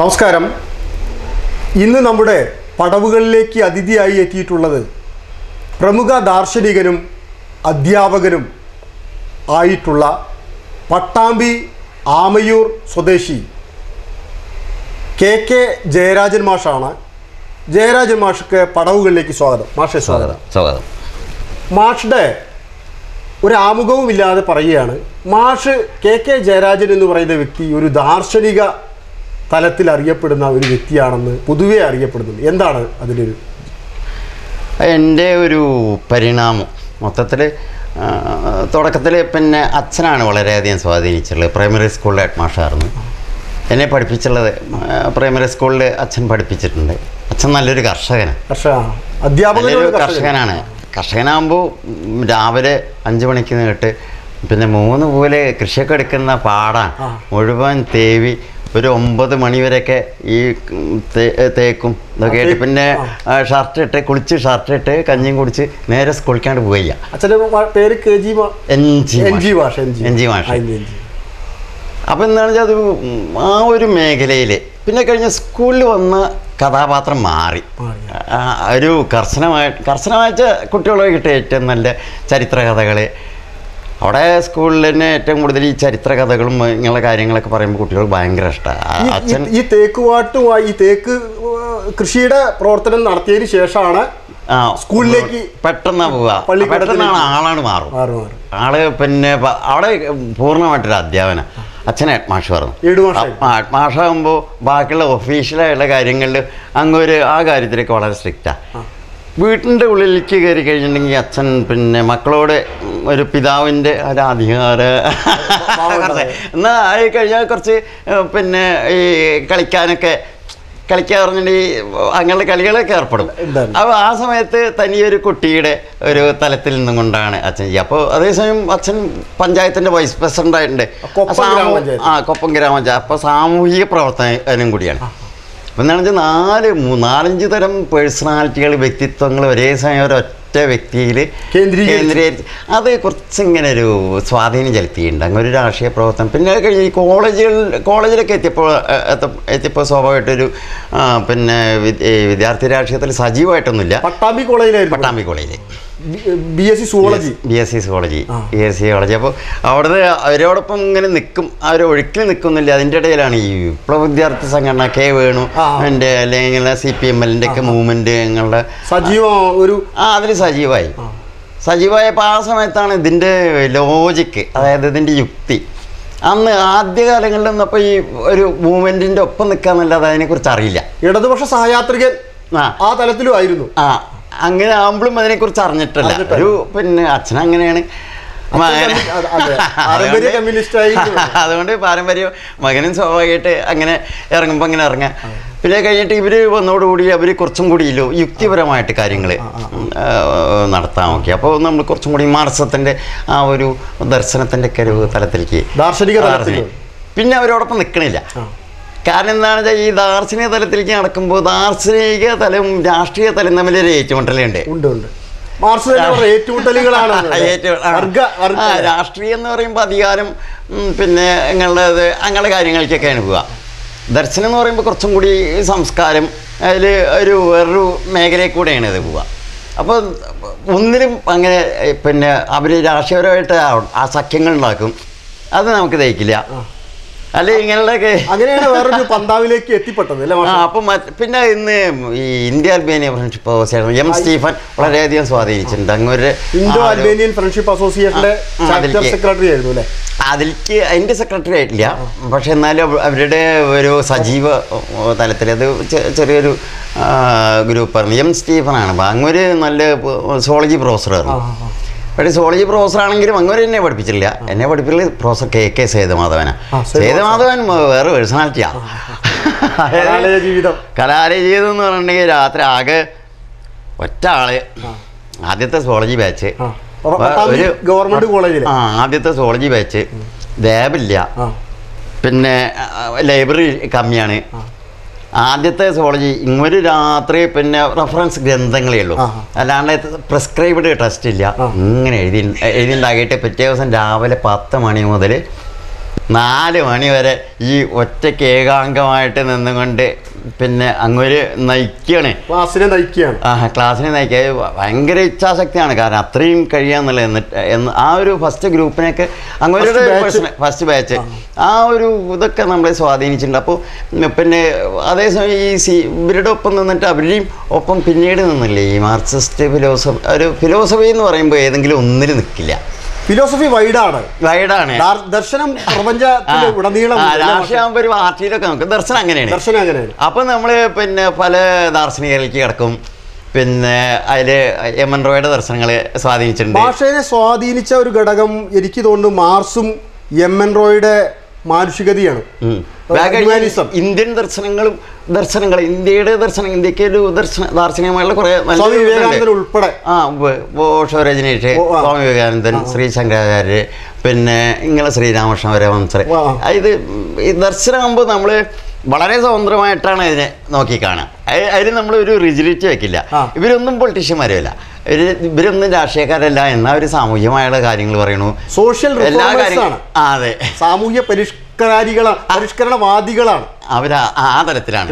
നമസ്കാരം. ഇന്ന് നമ്മുടെ പടവുകളിലേക്ക് അതിഥിയായി എത്തിയിട്ടുള്ളത് പ്രമുഖ ദാർശനികനും അധ്യാപകനും ആയിട്ടുള്ള പട്ടാമ്പി ആമയൂർ സ്വദേശി കെ കെ ജയരാജൻ മാഷാണ്. ജയരാജൻ മാഷക്ക് പടവുകളിലേക്ക് സ്വാഗതം. മാഷെ സ്വാഗതം. സ്വാഗതം. മാഷുടെ ഒരു ആമുഖവും ഇല്ലാതെ പറയുകയാണ്. മാഷ് കെ കെ ജയരാജൻ എന്ന് പറയുന്ന വ്യക്തി ഒരു ദാർശനിക തലത്തിൽ അറിയപ്പെടുന്ന ഒരു വ്യക്തിയാണെന്ന് പൊതുവെ അറിയപ്പെടുന്നുണ്ട്. എന്താണ് അതിലൊരു എന്റെ ഒരു പരിണാമം. മൊത്തത്തിൽ തുടക്കത്തിൽ പിന്നെ അച്ഛനാണ് വളരെയധികം സ്വാധീനിച്ചിട്ടുള്ളത്. പ്രൈമറി സ്കൂളിലെ ഹെഡ് മാഷായിരുന്നു എന്നെ പഠിപ്പിച്ചുള്ളത് പ്രൈമറി സ്കൂളിൽ അച്ഛൻ പഠിപ്പിച്ചിട്ടുണ്ട്. അച്ഛൻ നല്ലൊരു കർഷകനാണ്. നല്ലൊരു കർഷകനാണ്. കർഷകനാകുമ്പോൾ രാവിലെ അഞ്ച് മണിക്ക് നീട്ട് പിന്നെ മൂന്ന് പോലെ കൃഷിയൊക്കെ എടുക്കുന്ന പാടാണ്. മുഴുവൻ തേവി ഒരു ഒമ്പത് മണിവരെയൊക്കെ ഈ തേക്കും ഇതൊക്കെ ആയിട്ട് പിന്നെ ഷർട്ട് ഇട്ട് കുളിച്ച് ഷർട്ട് ഇട്ട് കഞ്ഞിയും കുടിച്ച് നേരെ സ്കൂളിക്കാണ്ട് പോവുക പേര് കെ ജി എൻ ജി മാഷ്. എൻ ജി മാഷ്. അപ്പം എന്താണെന്ന് വെച്ചാൽ അത് ആ ഒരു മേഖലയിൽ പിന്നെ കഴിഞ്ഞ സ്കൂളിൽ വന്ന കഥാപാത്രം മാറി. ഒരു കർശനമായിട്ട് കുട്ടികളെ കിട്ടിയ ഏറ്റവും നല്ല ചരിത്ര കഥകൾ അവിടെ സ്കൂളിൽ തന്നെ ഏറ്റവും കൂടുതൽ ഈ ചരിത്ര കഥകളും ഇങ്ങനെയുള്ള കാര്യങ്ങളൊക്കെ പറയുമ്പോൾ കുട്ടികൾ ഭയങ്കര ഈ- ഇഷ്ടമാണ് അച്ഛൻ ഈ- തേക്ക് തേക്കുവാട്ടുമായി ഈ തേക്ക് കൃഷിയുടെ പ്രവർത്തനം നടത്തിയതിന് ശേഷമാണ് സ്കൂളിലേക്ക് പെട്ടെന്ന് പോവുക. പെട്ടെന്നാണ് ആളാണ് മാറും ആൾ പിന്നെ അവിടെ പൂർണമായിട്ടൊരു അധ്യാപന. അച്ഛൻ ഹെഡ് മാഷ് പറഞ്ഞു. ഹെഡ് മാഷാകുമ്പോൾ ബാക്കിയുള്ള ഒഫീഷ്യലായുള്ള കാര്യങ്ങളിൽ അങ്ങൊരു ആ കാര്യത്തിലേക്ക് വളരെ സ്ട്രിക്റ്റാണ് വീട്ടിന്റെ ഉള്ളിലേക്ക് കയറി കഴിഞ്ഞിട്ടുണ്ടെങ്കിൽ അച്ഛൻ പിന്നെ മക്കളോട് ഒരു പിതാവിന്റെ ഒരു അധികാര എന്നാൽ ആയി കഴിഞ്ഞാൽ കുറച്ച് പിന്നെ ഈ കളിക്കാനൊക്കെ കളിക്കാൻ പറഞ്ഞിട്ടുണ്ടെങ്കിൽ അങ്ങനെയുള്ള കളികളൊക്കെ ഏർപ്പെടും. അപ്പോൾ ആ സമയത്ത് തനിയൊരു കുട്ടിയുടെ ഒരു തലത്തിൽ നിന്നും കൊണ്ടാണ് അച്ഛൻ ചെയ്യുക. അപ്പോൾ അതേസമയം അച്ഛൻ പഞ്ചായത്തിന്റെ വൈസ് ഗ്രാമപഞ്ചായത്ത്. ആ കൊപ്പം ഗ്രാമപഞ്ചായത്ത്. അപ്പോൾ സാമൂഹിക പ്രവർത്തനം കൂടിയാണ്. അപ്പം എന്താണെന്ന് വെച്ചാൽ നാല് നാലഞ്ച് തരം പേഴ്സണാലിറ്റികൾ വ്യക്തിത്വങ്ങൾ ഒരേ സമയം ഒരൊറ്റ വ്യക്തിയിൽ കേന്ദ്രീകരിച്ച്. അത് കുറച്ചിങ്ങനെ ഒരു സ്വാധീനം ചെലുത്തിയിട്ടുണ്ട്. അങ്ങനെ ഒരു രാഷ്ട്രീയ പ്രവർത്തനം. പിന്നെ കഴിഞ്ഞ് ഈ കോളേജുകൾ കോളേജിലൊക്കെ എത്തിയപ്പോൾ എത്തിയപ്പോൾ സ്വാഭാവികമായിട്ടൊരു പിന്നെ വിദ്യാർത്ഥി രാഷ്ട്രീയത്തിൽ സജീവമായിട്ടൊന്നുമില്ല. പട്ടാമ്പി കോളേജിലായിരുന്നു. പട്ടാമ്പി കോളേജിൽ B S C zoology? B S C zoology. B S C zoology. അപ്പോൾ അവിടുന്ന് അവരോടൊപ്പം ഇങ്ങനെ നിൽക്കും ഒരു ഒഴുക്കിൽ നിൽക്കുന്നില്ല അതിന്റെ ഇടയിലാണ് ഈ വിപ്ലവ വിദ്യാർത്ഥി സംഘടന കെ വേണു. എന്റെ അല്ലെങ്കിൽ സി പി എം എല്ലിന്റെ ഒക്കെ മൂവ്മെന്റ് ഞങ്ങളുടെ സജീവ ഒരു ആ അതിൽ സജീവമായി സജീവമായപ്പോൾ ആ സമയത്താണ് ഇതിന്റെ ലോജിക്ക് അതായത് ഇതിന്റെ യുക്തി. അന്ന് ആദ്യകാലങ്ങളിൽ നിന്നപ്പോൾ ഈ ഒരു മൂവ്മെന്റിന്റെ ഒപ്പം നിൽക്കാന്നല്ലാതെ അതിനെക്കുറിച്ച് അറിയില്ല. ഇടതുപക്ഷ സഹയാത്രികൻ ആ. ആ തലത്തിലും ആയിരുന്നു. ആ. അങ്ങനെ ആവുമ്പോഴും അതിനെ കുറിച്ച് അറിഞ്ഞിട്ടില്ല. ഒരു പിന്നെ അച്ഛൻ അങ്ങനെയാണ്. അതുകൊണ്ട് പാരമ്പര്യം മകനും സ്വാഭാവികമായിട്ട് അങ്ങനെ ഇറങ്ങുമ്പോൾ അങ്ങനെ ഇറങ്ങാം. പിന്നെ കഴിഞ്ഞിട്ട് ഇവർ വന്നതോടുകൂടി അവർ കുറച്ചും കൂടി ലോ യുക്തിപരമായിട്ട് കാര്യങ്ങൾ നടത്താൻ നോക്കി. അപ്പോൾ നമ്മൾ കുറച്ചും കൂടി മാർസത്തിന്റെ ആ ഒരു ദർശനത്തിന്റെ ഒക്കെ ഒരു തലത്തിലേക്ക് ദാർശനിക പിന്നെ അവരോടൊപ്പം നിൽക്കണില്ല ആ. കാരണം എന്താണെന്ന് വെച്ചാൽ ഈ ദാർശനിക തലത്തിലേക്ക് നടക്കുമ്പോൾ ദാർശനിക തലവും രാഷ്ട്രീയ തലം തമ്മിൽ ഒരു ഏറ്റുമുട്ടലുണ്ട്. ഉണ്ട് ഉണ്ട്. രാഷ്ട്രീയം എന്ന് പറയുമ്പോൾ അധികാരം പിന്നെ നിങ്ങളുടെ അങ്ങനെയുള്ള കാര്യങ്ങൾക്കൊക്കെയാണ് പോവുക ദർശനം എന്ന് പറയുമ്പോൾ കുറച്ചും കൂടി സംസ്കാരം അതിൽ ഒരു വേറൊരു മേഖലയിൽ കൂടെയാണ് ഇത് പോവുക. അപ്പോൾ ഒന്നിലും അങ്ങനെ പിന്നെ അവർ രാഷ്ട്രീയപരമായിട്ട് ആ- ആ സഖ്യങ്ങൾ ഉണ്ടാക്കും. അത് നമുക്ക് ദഹിക്കില്ല. അല്ലെ ഇങ്ങനെയുള്ളതൊക്കെ? അങ്ങനെയാണ് വേറൊരു പന്താവിലേക്ക് എത്തിപ്പെട്ടത് അല്ലേ അപ്പം പിന്നെ ഇന്ന് ഈ India Albania friendship association M Stephen വളരെയധികം സ്വാധീനിച്ചിട്ടുണ്ട്. അങ്ങൊരു ഇന്തോ ആ അൽബേനിയൻ ഫ്രണ്ട്ഷിപ്പ് അസോസിയേഷന്റെ ചാപ്റ്റർ. സെക്രട്ടറി ആയിരുന്നു അല്ലേ? അതിലേക്ക് അതിന്റെ സെക്രട്ടറി ആയിട്ടില്ല. പക്ഷെ എന്നാലും അവരുടെ ഒരു സജീവ തലത്തിൽ അത് ചെറിയൊരു ഗ്രൂപ്പായിരുന്നു എം സ്റ്റീഫൻ ആണ് അങ്ങനെ നല്ല സോളജി പ്രൊഫസറായിരുന്നു. പക്ഷേ സോളജി പ്രൊഫസർ ആണെങ്കിലും അങ്ങനെ എന്നെ പഠിപ്പിച്ചില്ല. എന്നെ പഠിപ്പിച്ചത് പ്രൊഫസർ കെ കെ സേതുമാധവനാണ് സേതുമാധവൻ. സേതുമാധവൻ വേറെ പേഴ്സണാലിറ്റിയാണ് കലാലയ ജീവിതം. കലാലയ ജീവിതം എന്ന് പറഞ്ഞിട്ടുണ്ടെങ്കിൽ രാത്രി ആകെ ഒറ്റ ആൾ. ആദ്യത്തെ സോളജി ബാച്ച് ഒരു ഗവൺമെന്റ് കോളേജിൽ ആ ആദ്യത്തെ സോളജി ബാച്ച് ലാബില്ല പിന്നെ ലൈബ്രറി കമ്മിയാണ്. ആദ്യത്തെ സോളജി ഇങ്ങൊരു രാത്രി പിന്നെ റെഫറൻസ് ഗ്രന്ഥങ്ങളേ ഉള്ളൂ. അല്ലാണ്ട് പ്രിസ്ക്രൈബ്ഡ് ടെസ്റ്റ് ഇല്ല. ഇങ്ങനെ എഴുതി എഴുതിണ്ടാക്കിയിട്ട് പിറ്റേ ദിവസം രാവിലെ പത്ത് മണി മുതൽ നാല് മണി വരെ ഈ ഒറ്റയ്ക്ക് ഏകാംഗമായിട്ട് നിന്നുകൊണ്ട് പിന്നെ അങ്ങൊരു നയിക്കുകയാണ് ക്ലാസ്സിനെ നയിക്കുകയാണ് ആ ക്ലാസ്സിനെ നയിക്കുക ഭയങ്കര ഇച്ഛാശക്തിയാണ്. കാരണം അത്രയും കഴിയാന്നുള്ളത് എന്നിട്ട് എന്ന് ആ ഒരു ഫസ്റ്റ് ഗ്രൂപ്പിനൊക്കെ അങ്ങനെ ഫസ്റ്റ് ബാച്ച് ആ. ഒരു ഇതൊക്കെ നമ്മളെ സ്വാധീനിച്ചിട്ടുണ്ട്. അപ്പോൾ പിന്നെ അതേസമയം ഈ സി ഇവരുടെ ഒപ്പം നിന്നിട്ട് അവരുടെയും ഒപ്പം പിന്നീട് നിന്നില്ലേ? ഈ മാർക്സിസ്റ്റ് ഫിലോസഫി ഒരു ഫിലോസഫി എന്ന് പറയുമ്പോൾ ഏതെങ്കിലും ഒന്നിൽ നിൽക്കില്ല ഫിലോസഫി വൈഡാണ്. വൈഡാണ്. ദാർ- ദർശനം ഉടനീളം രാഷ്ട്രീയമാകുമ്പോൾ ഒരു പാർട്ടിയിലൊക്കെ നമുക്ക് ദർശനം അങ്ങനെയാണ്. ദർശനം അങ്ങനെയാണ്. അപ്പൊ നമ്മൾ പിന്നെ പല ദാർശനികരിലേക്ക് കിടക്കും. പിന്നെ അതിൽ എം എൻ റോയുടെ ദർശനങ്ങൾ സ്വാധീനിച്ചിട്ടുണ്ട്. ഭാഷയെ സ്വാധീനിച്ച ഒരു ഘടകം എനിക്ക് തോന്നുന്നു മാർസും എം എൻ റോയുടെ മാനുഷികതയാണ്. ഇന്ത്യൻ ദർശനങ്ങളും ദർശനങ്ങൾ ഇന്ത്യയുടെ ദർശനം ഇന്ത്യയ്ക്ക് ഒരു ദർശന ദാർശനികമായുള്ള കുറേ സ്വാമി വിവേകാനന്ദൻ ഉൾപ്പെടെ. ആ ഓഷോ രജനീഷ് സ്വാമി വിവേകാനന്ദൻ ശ്രീ ശങ്കരാചാര്യ പിന്നെ ഇങ്ങനെ ശ്രീരാമകൃഷ്ണ വരവംസർ. ഇത് ഈ ദർശനമാകുമ്പോൾ നമ്മൾ വളരെ സ്വതന്ത്രമായിട്ടാണ് ഇതിനെ നോക്കിക്കാണുക അതിന് നമ്മൾ ഒരു റിജിഡിറ്റി വെക്കില്ല. ഇവരൊന്നും പൊളിറ്റീഷ്യന്മാരുമല്ല ഇവർ ഇവരൊന്നും രാഷ്ട്രീയക്കാരല്ല. എന്നാ ഒരു സാമൂഹ്യമായുള്ള കാര്യങ്ങൾ പറയണു. സോഷ്യൽ എല്ലാ കാര്യങ്ങളും അതെ. സാമൂഹ്യ പരിഷ്കാരികളാണ് പരിഷ്കരണവാദികളാണ്. അവർ ആ തലത്തിലാണ്.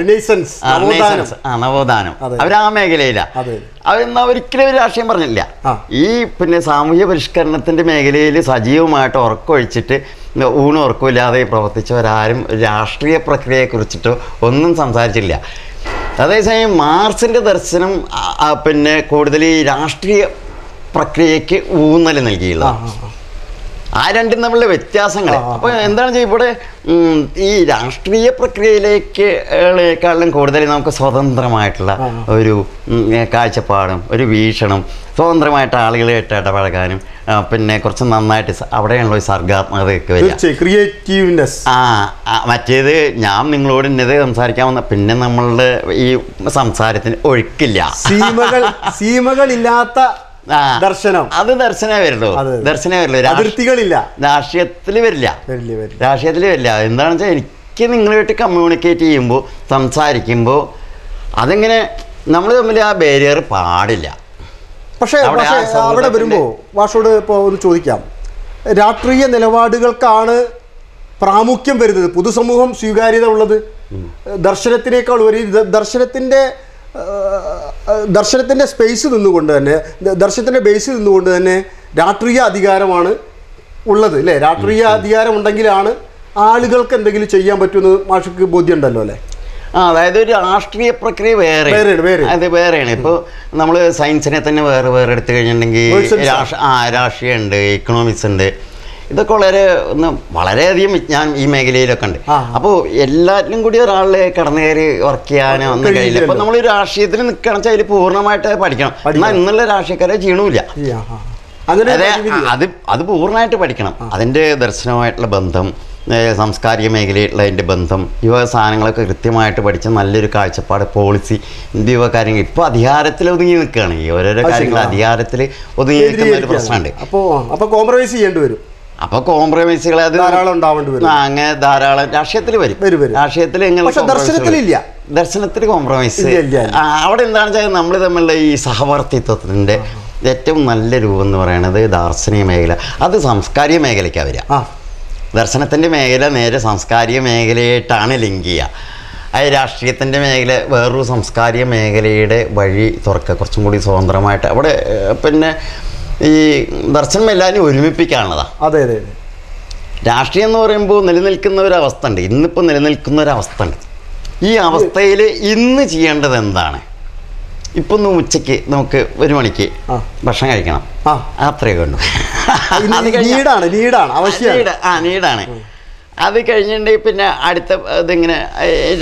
നവോത്ഥാനം. അവർ ആ മേഖലയില. അതെ. അവരെന്നാ ഒരിക്കലും ഒരു രാഷ്ട്രീയം പറഞ്ഞില്ല. ഈ പിന്നെ സാമൂഹ്യ പരിഷ്കരണത്തിന്റെ മേഖലയിൽ സജീവമായിട്ട് ഉറക്കൊഴിച്ചിട്ട് ഊണ് ഉറക്കമില്ലാതെ പ്രവർത്തിച്ചവരാരും രാഷ്ട്രീയ പ്രക്രിയയെക്കുറിച്ചിട്ടോ ഒന്നും സംസാരിച്ചില്ല. അതേസമയം മാർസിന്റെ ദർശനം പിന്നെ കൂടുതൽ ഈ രാഷ്ട്രീയ പ്രക്രിയയ്ക്ക് ഊന്നൽ ആ, നൽകിയുള്ളത് ആ, രണ്ടും തമ്മിലുള്ള വ്യത്യാസങ്ങൾ അപ്പൊ എന്താണെന്ന് അപ്പോൾ എന്താണ് വെച്ചാൽ ഇവിടെ? ഈ രാഷ്ട്രീയ പ്രക്രിയയിലേക്ക് േക്കാളും കൂടുതൽ നമുക്ക് സ്വതന്ത്രമായിട്ടുള്ള. ഒരു കാഴ്ചപ്പാടും ഒരു വീക്ഷണം സ്വതന്ത്രമായിട്ട് ആളുകളായിട്ട് ഇടപഴകാനും പിന്നെ കുറച്ച് നന്നായിട്ട് അവിടെയുള്ള സർഗാത്മകതയൊക്കെ വരിക. ക്രിയേറ്റീവ്നെസ് ആ മറ്റേത് ഞാൻ നിങ്ങളോട് ഇന്നത് സംസാരിക്കാമെന്ന പിന്നെ നമ്മളുടെ ഈ സംസാരത്തിന് ഒഴുക്കില്ല. സീമകൾ സീമകളില്ലാത്ത ദർശനം. അത് ദർശനമേ വരുള്ളൂ. ദർശനമേ വരുള്ളൂ. അതിർത്തികളില്ല. രാഷ്ട്രീയത്തിൽ വരില്ല. രാഷ്ട്രീയത്തിൽ വരില്ല. എന്താണെന്ന് വെച്ചാൽ എനിക്ക് നിങ്ങളുമായിട്ട് കമ്മ്യൂണിക്കേറ്റ് ചെയ്യുമ്പോൾ സംസാരിക്കുമ്പോൾ അതിങ്ങനെ നമ്മൾ തമ്മിൽ ആ ബാരിയർ പാടില്ല. പക്ഷേ അവിടെ വരുമ്പോൾ വാഷോട് ഇപ്പോൾ ഒന്ന് ചോദിക്കാം. രാഷ്ട്രീയ നിലപാടുകൾക്കാണ് പ്രാമുഖ്യം വരുന്നത്. പൊതുസമൂഹം സ്വീകാര്യത ഉള്ളത്. ദർശനത്തിനേക്കാൾ ഒരു ദർശനത്തിന്റെ ദർശനത്തിന്റെ സ്പേസ് നിന്നുകൊണ്ട് തന്നെ ദർശനത്തിന്റെ ബേസിൽ നിന്നുകൊണ്ട് തന്നെ രാഷ്ട്രീയ അധികാരമാണ് ഉള്ളത് അല്ലേ രാഷ്ട്രീയ അധികാരം ഉണ്ടെങ്കിലാണ് ആളുകൾക്ക് എന്തെങ്കിലും ചെയ്യാൻ പറ്റുമെന്ന് മാഷക്ക് ബോധ്യമുണ്ടല്ലോ അല്ലേ ആ അതായത് ഒരു രാഷ്ട്രീയ പ്രക്രിയ വേറെ. അത് വേറെയാണ്. ഇപ്പോൾ നമ്മൾ സയൻസിനെ തന്നെ വേറെ വേറെ എടുത്തു കഴിഞ്ഞിട്ടുണ്ടെങ്കിൽ ആ. രാഷ്ട്രീയം ഉണ്ട് ഇക്കണോമിക്സ് ഉണ്ട്. ഇതൊക്കെ വളരെ ഒന്ന് വളരെയധികം വിജ്ഞാനം ഈ മേഖലയിലൊക്കെ ഉണ്ട്. അപ്പോൾ എല്ലാറ്റിലും കൂടി ഒരാളെ കടന്നു കയറി വർക്ക് ചെയ്യാനോ ഒന്നും കഴിയില്ല ഇപ്പം നമ്മൾ രാഷ്ട്രീയത്തിൽ നിൽക്കണം വെച്ചാൽ അതിൽ പൂർണമായിട്ട് പഠിക്കണം. എന്നാൽ ഇന്നുള്ള രാഷ്ട്രീയക്കാരെ ചെയ്യണമില്ല ഈ. അങ്ങനെ അതെ അത് പൂർണമായിട്ട് പഠിക്കണം. അതിന്റെ ദർശനമായിട്ടുള്ള ബന്ധം സാംസ്കാരിക മേഖലയായിട്ടുള്ള അതിന്റെ ബന്ധം ഇവ സാധനങ്ങളൊക്കെ കൃത്യമായിട്ട് പഠിച്ച നല്ലൊരു കാഴ്ചപ്പാട് പോളിസി ഇവ കാര്യങ്ങൾ. ഇപ്പോൾ അധികാരത്തിൽ ഒതുങ്ങി നിൽക്കുകയാണ്. ഈ ഓരോരോ കാര്യങ്ങൾ അധികാരത്തിൽ ഒതുങ്ങി നിൽക്കുന്ന ഒരു പ്രശ്നമുണ്ട്. അപ്പോൾ അപ്പോൾ കോംപ്രമൈസ് ചെയ്യേണ്ടി വരും. അപ്പോൾ കോംപ്രമൈസുകൾ അത് ധാരാളം ഉണ്ടാവേണ്ടി വരും. അങ്ങനെ ധാരാളം രാഷ്ട്രീയത്തിൽ വരും. രാഷ്ട്രീയത്തിൽ പക്ഷെ ദർശനത്തിലില്ല. ദർശനത്തിൽ കോംപ്രമൈസ് അവിടെ എന്താണെന്ന് വെച്ചാൽ നമ്മൾ തമ്മിലുള്ള ഈ സഹവർത്തിത്വത്തിന്റെ ഏറ്റവും നല്ല രൂപം എന്ന് പറയുന്നത് ദാർശനിക മേഖല. അത് സാംസ്കാരിക മേഖലയ്ക്കാണ് വരിക. ദർശനത്തിന്റെ ദർശനത്തിന്റെ മേഖല നേരെ സാംസ്കാരിക മേഖലയായിട്ടാണ് ലിങ്ക് ചെയ്യുക. അത് രാഷ്ട്രീയത്തിന്റെ മേഖല വേറൊരു സാംസ്കാരിക മേഖലയുടെ വഴി തുറക്കുക. കുറച്ചും കൂടി സ്വതന്ത്രമായിട്ട്. അവിടെ പിന്നെ ഈ ദർശനം എല്ലാവരും ഒരുമിപ്പിക്കാനുള്ളതാണ് അതെ അതെ അതെ. രാഷ്ട്രീയം എന്ന് പറയുമ്പോൾ നിലനിൽക്കുന്ന ഒരു അവസ്ഥ ഉണ്ട് ഇന്നിപ്പോൾ നിലനിൽക്കുന്ന ഒരു അവസ്ഥ ഉണ്ട് ഈ അവസ്ഥയിൽ ഇന്ന് ചെയ്യേണ്ടത് എന്താണ് ഇപ്പം ഒന്ന് ഉച്ചയ്ക്ക് നമുക്ക് ഒരു മണിക്ക് ഭക്ഷണം കഴിക്കണം. ആ. അത്രയൊക്കെ ഉള്ളൂ. നീടാണ് നീടാണ് ആ നീടാണ്. അത് കഴിഞ്ഞിട്ടുണ്ടെങ്കിൽ പിന്നെ അടുത്ത ഇതിങ്ങനെ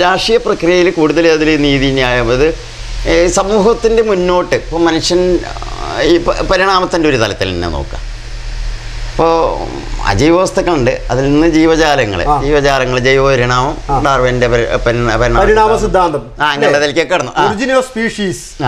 രാഷ്ട്രീയ പ്രക്രിയയിൽ കൂടുതൽ അതിൽ നീതി ന്യായം അത് സമൂഹത്തിന്റെ സമൂഹത്തിന്റെ മുന്നോട്ട് ഇപ്പോൾ മനുഷ്യൻ ഈ പരിണാമത്തിന്റെ ഒരു തലത്തിൽ തന്നെ നോക്കുക. ഇപ്പോൾ അജൈവവസ്തുക്കളുണ്ട്. അതിൽ നിന്ന് ജീവജാലങ്ങൾ. ജീവജാലങ്ങൾ ജൈവ പരിണാമം. ഡാർവിന്റെ പരിണാമ സിദ്ധാന്തം. ആ അങ്ങനെ കടന്നു. Original species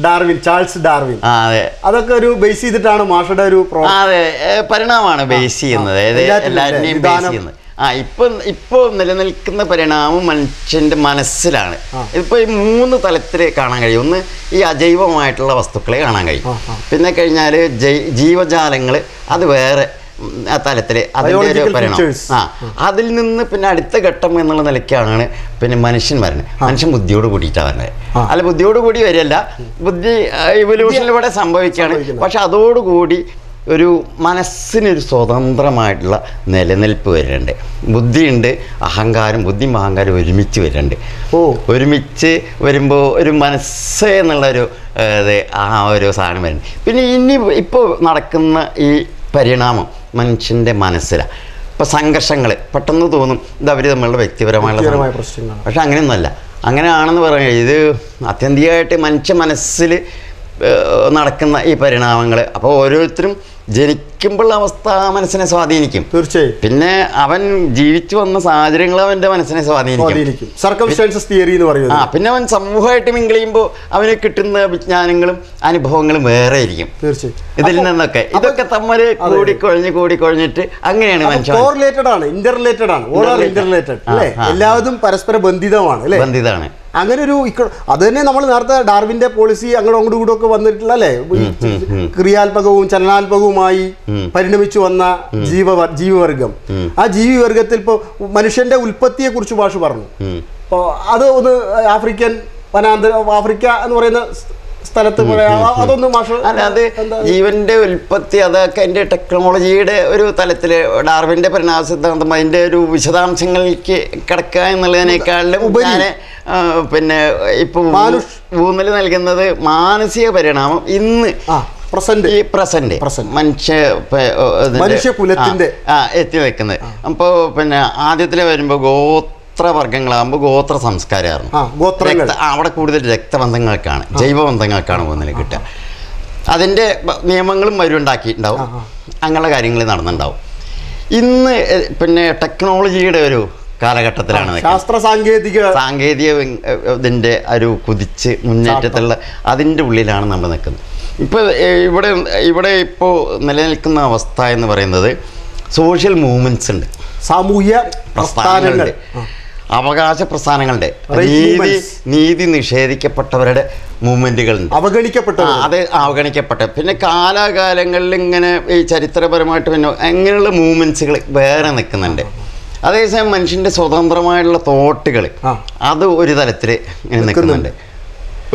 Darwin Charles Darwin. അതെ. അതൊക്കെ ഒരു ബേസ് ചെയ്തിട്ടാണ് മാഷയുടെ ഒരു അതെ. പരിണാമമാണ് ബേസ് ചെയ്യുന്നത്. എല്ലാറ്റിലും ബേസ്. ചെയ്യുന്നത്. ആ ഇപ്പം ഇപ്പോൾ നിലനിൽക്കുന്ന പരിണാമം മനുഷ്യന്റെ മനസ്സിലാണ്. ഇപ്പോൾ ഈ മൂന്ന് തലത്തിൽ കാണാൻ കഴിയും. ഒന്ന് ഈ അജൈവമായിട്ടുള്ള വസ്തുക്കളെ കാണാൻ കഴിയും. പിന്നെ കഴിഞ്ഞാൽ ജീവജാലങ്ങൾ അത് വേറെ ആ തലത്തിൽ അതിന്റെ ഒരു പരിണാമം. ആ അതിൽ നിന്ന് പിന്നെ അടുത്ത ഘട്ടം എന്നുള്ള നിലയ്ക്കാണ് പിന്നെ മനുഷ്യൻ വരുന്നത് മനുഷ്യൻ ബുദ്ധിയോട് കൂടിയിട്ടാണ് വരുന്നത് അല്ല ബുദ്ധിയോട് കൂടി വരില്ല ബുദ്ധി ഇവല്യൂഷനിലൂടെ സംഭവിക്കുകയാണ്. പക്ഷെ അതോടുകൂടി ഒരു മനസ്സിനൊരു സ്വതന്ത്രമായിട്ടുള്ള നിലനിൽപ്പ് വരുന്നുണ്ട് ബുദ്ധിയുണ്ട് അഹങ്കാരം ബുദ്ധിയും അഹങ്കാരം ഒരുമിച്ച് വരുന്നുണ്ട് ഓ. ഒരുമിച്ച് വരുമ്പോൾ ഒരു മനസ്സ് എന്നുള്ളൊരു ആ ഒരു സാധനം വരുന്നത് പിന്നെ ഇനി ഇപ്പോൾ നടക്കുന്ന ഈ പരിണാമം മനുഷ്യന്റെ മനസ്സിലാണ് ഇപ്പോൾ സംഘർഷങ്ങൾ പെട്ടെന്ന് തോന്നും ഇത് അവർ തമ്മിലുള്ള വ്യക്തിപരമായുള്ള പ്രശ്നങ്ങൾ പക്ഷെ അങ്ങനെയൊന്നുമല്ല. അങ്ങനെയാണെന്ന് പറഞ്ഞു ഇത് ആത്യന്തികമായിട്ട് മനുഷ്യ മനസ്സിൽ നടക്കുന്ന ഈ പരിണാമങ്ങൾ അപ്പോൾ ഓരോരുത്തരും ജനിക്കുമ്പോഴുള്ള അവസ്ഥ മനസ്സിനെ സ്വാധീനിക്കും. തീർച്ചയായും. പിന്നെ അവൻ ജീവിച്ചു വന്ന സാഹചര്യങ്ങൾ അവന്റെ മനസ്സിനെ സ്വാധീനിക്കും. സർക്കംസ്റ്റൻസസ് തിയറി എന്ന് ആ പിന്നെ അവൻ സമൂഹമായിട്ട് മിങ്കിൾ ചെയ്യുമ്പോൾ അവന് കിട്ടുന്ന വിജ്ഞാനങ്ങളും അനുഭവങ്ങളും വേറെ ആയിരിക്കും. തീർച്ചയായും. ഇതിൽ നിന്നൊക്കെ. ഇതൊക്കെ തമ്മിൽ കൂടി കൂടിക്കൊഴിഞ്ഞിട്ട് അങ്ങനെയാണ് മനുഷ്യൻ കോറിലേറ്റഡ് ആണ് ആണ്. ഓൾ അല്ലേ? എല്ലാതും പരസ്പര ബന്ധിതമാണ് അല്ലേ? ബന്ധിതമാണ്. അങ്ങനെ ഒരു അത് തന്നെ നമ്മൾ നേരത്തെ ഡാർവിന്റെ പോളിസി അങ്ങോട്ടും അങ്ങോട്ടും ഇങ്ങോട്ടും ഒക്കെ വന്നിട്ടുള്ള അല്ലേ? ക്രിയാത്മകവും ക്രിയാത്മകവും ചലനാത്മകവുമായി പരിണമിച്ചു വന്ന ജീവ ജീവിവർഗം. ആ ജീവിവർഗത്തിൽ ഇപ്പോൾ മനുഷ്യന്റെ ഉൽപ്പത്തിയെ കുറിച്ച് ഭാഷ പറഞ്ഞു. അപ്പോൾ അത് ഒന്ന് ആഫ്രിക്കൻ വനാന്തര ആഫ്രിക്ക എന്ന് പറയുന്ന സ്ഥലത്ത് അതൊന്നും അല്ല അത് ജീവന്റെ ഉൽപ്പത്തി അതൊക്കെ അതിന്റെ ടെക്നോളജിയുടെ ഒരു തലത്തിൽ ഡാർവിന്റെ പരിണാമ സിദ്ധാന്തം അതിന്റെ ഒരു വിശദാംശങ്ങളിലേക്ക് കിടക്കുക എന്നുള്ളതിനേക്കാളും. ഞാൻ പിന്നെ ഇപ്പൊ ഊന്നൽ നൽകുന്നത് മാനസിക പരിണാമം ഇന്ന് പ്രസന്റ്. ഈ പ്രസന്റ്. മനുഷ്യ മനുഷ്യകുലത്തിന്റെ. ആ, എത്തി വെക്കുന്നത്. അപ്പോൾ പിന്നെ ആദ്യത്തിൽ വരുമ്പോൾ ഗോത്രവർഗങ്ങളാകുമ്പോൾ ഗോത്ര സംസ്കാരമായിരുന്നു ഗോത്ര അവിടെ കൂടുതൽ രക്തബന്ധങ്ങൾക്കാണ് ജൈവബന്ധങ്ങൾക്കാണ് ഒന്നിൽ കിട്ടുക. അതിന്റെ നിയമങ്ങളും വരുണ്ടാക്കിയിട്ടുണ്ടാവും അങ്ങനെയുള്ള കാര്യങ്ങൾ നടന്നിട്ടുണ്ടാവും. ഇന്ന് പിന്നെ ടെക്നോളജിയുടെ ഒരു കാലഘട്ടത്തിലാണ് ശാസ്ത്ര സാങ്കേതിക സാങ്കേതിക ഇതിന്റെ ഒരു കുതിച്ച് മുന്നേറ്റത്തിലുള്ള അതിന്റെ ഉള്ളിലാണ് നമ്മൾ നിൽക്കുന്നത്. ഇപ്പോൾ ഇവിടെ ഇവിടെ ഇപ്പോൾ നിലനിൽക്കുന്ന അവസ്ഥ എന്ന് പറയുന്നത് സോഷ്യൽ മൂവ്മെന്റ്സ് ഉണ്ട്. സാമൂഹ്യ പ്രസ്ഥാനങ്ങൾ പ്രസ്ഥാനങ്ങളുണ്ട് അവകാശ പ്രസ്ഥാനങ്ങളുണ്ട് Right നീതി നീതി നിഷേധിക്കപ്പെട്ടവരുടെ മൂവ്മെന്റുകൾ അവഗണിക്കപ്പെട്ട അത് അവഗണിക്കപ്പെട്ട. പിന്നെ കാലാകാലങ്ങളിൽ ഇങ്ങനെ ഈ ചരിത്രപരമായിട്ട് പിന്നെ അങ്ങനെയുള്ള മൂവ്മെന്റ്സുകൾ വേറെ നിൽക്കുന്നുണ്ട്. അതേസമയം മനുഷ്യന്റെ സ്വതന്ത്രമായിട്ടുള്ള തോട്ടുകൾ. അത് ഒരു തലത്തിൽ നിൽക്കുന്നുണ്ട്.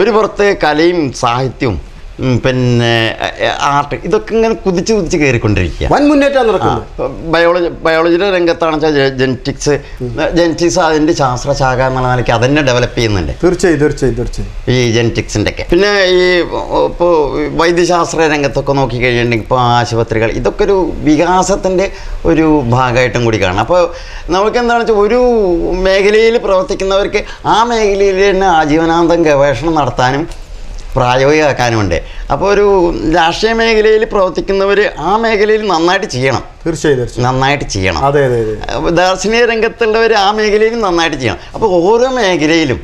ഒരു പുറത്ത് കലയും സാഹിത്യവും പിന്നെ ആർട്ട് ഇതൊക്കെ ഇങ്ങനെ കുതിച്ച് കുതിച്ച് കയറിക്കൊണ്ടിരിക്കുക. വൻ മുന്നേറ്റം നടക്കുന്നു. ബയോളജി ബയോളജിയുടെ രംഗത്താണ് വെച്ചാൽ ജെനറ്റിക്സ് ജെനറ്റിക്സ് അതിന്റെ ശാസ്ത്രശാഖ എന്നുള്ള നിലയ്ക്ക് അതന്നെ ഡെവലപ്പ് ചെയ്യുന്നുണ്ട്. തീർച്ചയായും തീർച്ചയായും തീർച്ചയായും. ഈ ജെനറ്റിക്സിന്റെ ഒക്കെ പിന്നെ ഈ ഇപ്പോൾ വൈദ്യശാസ്ത്ര രംഗത്തൊക്കെ നോക്കിക്കഴിഞ്ഞിട്ടുണ്ടെങ്കിൽ ഇപ്പോൾ ആശുപത്രികൾ ഇതൊക്കെ ഒരു വികാസത്തിന്റെ ഒരു ഭാഗമായിട്ടും കൂടി കാണാം. അപ്പോൾ നമുക്ക് എന്താണെന്ന് വെച്ചാൽ ഒരു മേഖലയിൽ പ്രവർത്തിക്കുന്നവർക്ക് ആ മേഖലയിൽ തന്നെ ആജീവനാന്തം ഗവേഷണം നടത്താനും പ്രായോഗികമാക്കാനുമുണ്ട്. അപ്പോൾ ഒരു രാഷ്ട്രീയ മേഖലയിൽ പ്രവർത്തിക്കുന്നവർ ആ മേഖലയിൽ നന്നായിട്ട് ചെയ്യണം. തീർച്ചയായും നന്നായിട്ട് ചെയ്യണം. അതെ അതെ ദാർശനിക രംഗത്തുള്ളവർ ആ മേഖലയിൽ നന്നായിട്ട് ചെയ്യണം. അപ്പോൾ ഓരോ മേഖലയിലും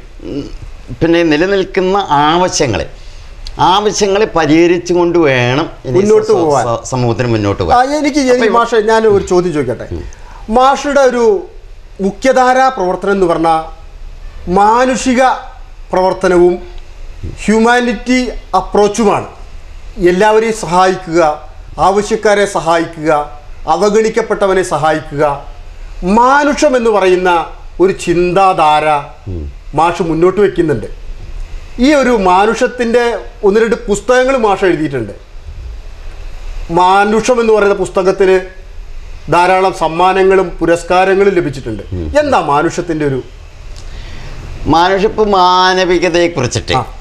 പിന്നെ നിലനിൽക്കുന്ന ആവശ്യങ്ങൾ ആവശ്യങ്ങൾ പരിഹരിച്ചുകൊണ്ട് വേണം മുന്നോട്ട് പോകാൻ. സമൂഹത്തിന് മുന്നോട്ട് പോകാൻ എനിക്ക് മാഷ ഞാൻ ഒരു ചോദ്യം ചോദിക്കട്ടെ? മാഷയുടെ ഒരു മുഖ്യധാരാ പ്രവർത്തനം എന്ന് പറഞ്ഞാൽ മാനുഷിക പ്രവർത്തനവും ഹ്യൂമാനിറ്റി അപ്രോച്ചുമാണ്. എല്ലാവരെയും സഹായിക്കുക ആവശ്യക്കാരെ സഹായിക്കുക അവഗണിക്കപ്പെട്ടവനെ സഹായിക്കുക. മാനുഷം എന്ന് പറയുന്ന ഒരു ചിന്താധാര മാഷ് മുന്നോട്ട് വയ്ക്കുന്നുണ്ട് ഈ ഒരു മാനുഷത്തിന്റെ ഒന്ന് രണ്ട് പുസ്തകങ്ങൾ മാഷ് എഴുതിയിട്ടുണ്ട്. മാനുഷം എന്ന് പറയുന്ന പുസ്തകത്തിന് ധാരാളം സമ്മാനങ്ങളും പുരസ്കാരങ്ങളും ലഭിച്ചിട്ടുണ്ട്. എന്താ മാനുഷത്തിന്റെ ഒരു മാനുഷിപ്പ് മാനവികതയെ കുറിച്ചിട്ട്.